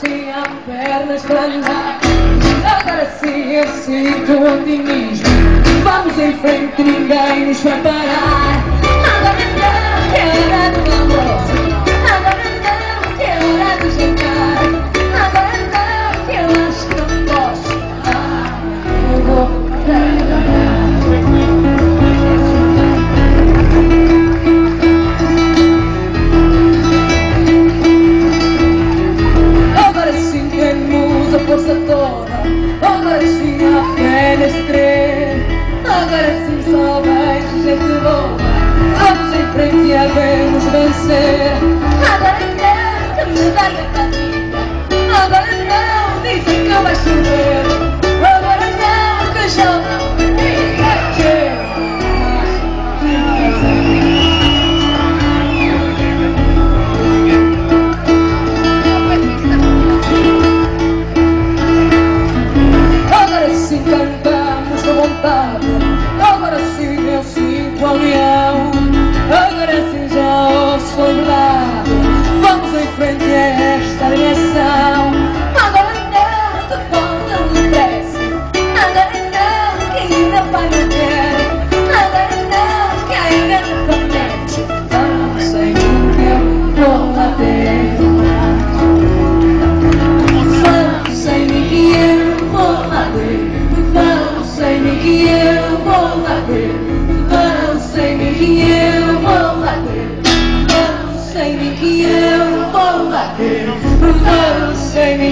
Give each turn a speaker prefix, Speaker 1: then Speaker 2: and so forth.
Speaker 1: pareciam pernas para andar, agora sim é otimismo. Vamos em frente, ninguém nos vai parar. Agora sim a florzinha fenestre Agora sim só vai de jeito bom Vamos em frente e vamos vencer. sangue que eu vou bater no meu sangue